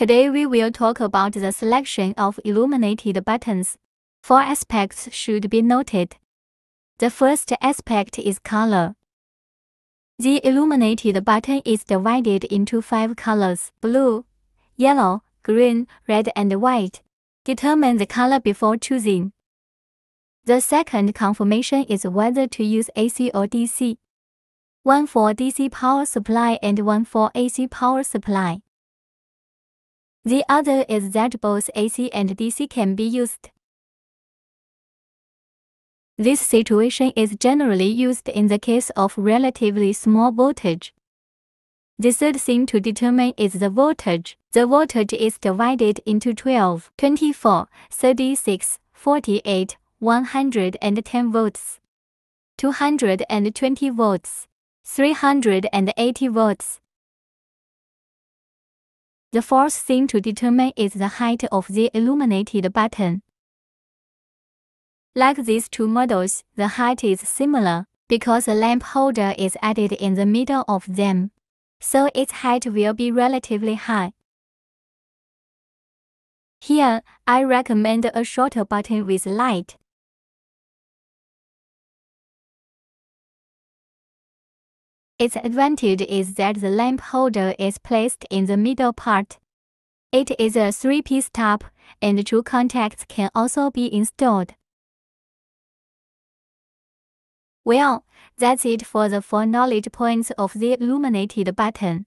Today we will talk about the selection of illuminated buttons. Four aspects should be noted. The first aspect is color. The illuminated button is divided into five colors blue, yellow, green, red, and white. Determine the color before choosing. The second confirmation is whether to use AC or DC. One for DC power supply and one for AC power supply. The other is that both AC and DC can be used. This situation is generally used in the case of relatively small voltage. The third thing to determine is the voltage. The voltage is divided into 12, 24, 36, 48, 110 volts, 220 volts, 380 volts. The fourth thing to determine is the height of the illuminated button. Like these two models, the height is similar because a lamp holder is added in the middle of them, so its height will be relatively high. Here, I recommend a shorter button with light. Its advantage is that the lamp holder is placed in the middle part. It is a three-piece top, and two contacts can also be installed. Well, that's it for the four knowledge points of the illuminated button.